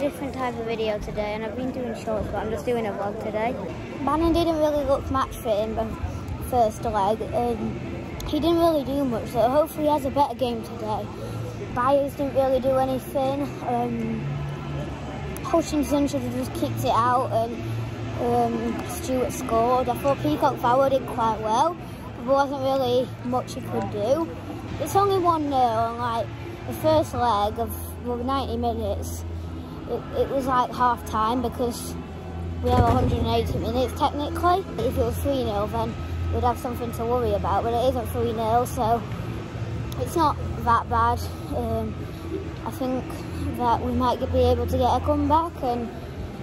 different type of video today and I've been doing shorts but I'm just doing a vlog today. Bannon didn't really look match fit in the first leg and he didn't really do much so hopefully he has a better game today. Byers didn't really do anything. Um, Hutchinson should have just kicked it out and um, Stewart scored. I thought Peacock followed it quite well. There wasn't really much he could do. It's only 1 0 and like the first leg of well, 90 minutes, it, it was like half time because we have 180 minutes technically. If it was 3 0, then we'd have something to worry about, but it isn't 3 0, so it's not that bad. Um, I think that we might be able to get a comeback and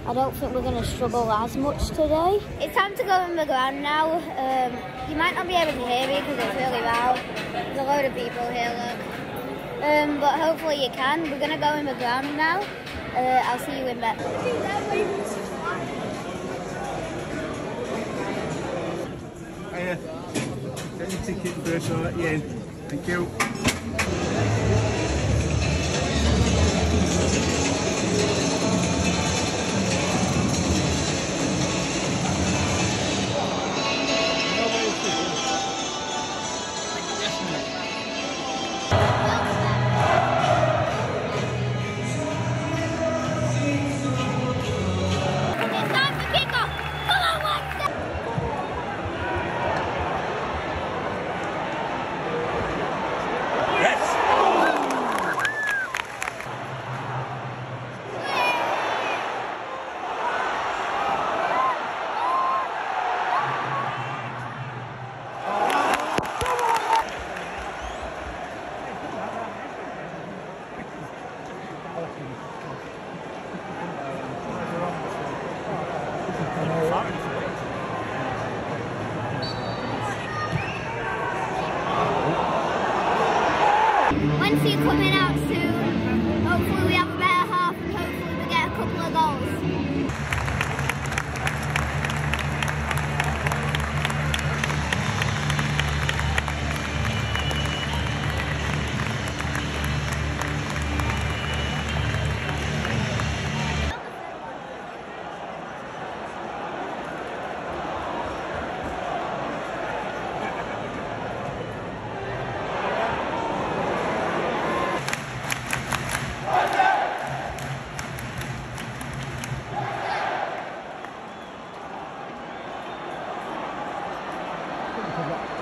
I don't think we're going to struggle as much today. It's time to go in the ground now. Um, you might not be able to hear me because it's really loud. There's a load of people here, look. Um, but hopefully you can. We're going to go in the ground now. Uh, I'll see you in bed. Hiya. Get your ticket I'll let you in. Thank you.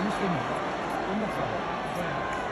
Nicht immer. Ungefähr.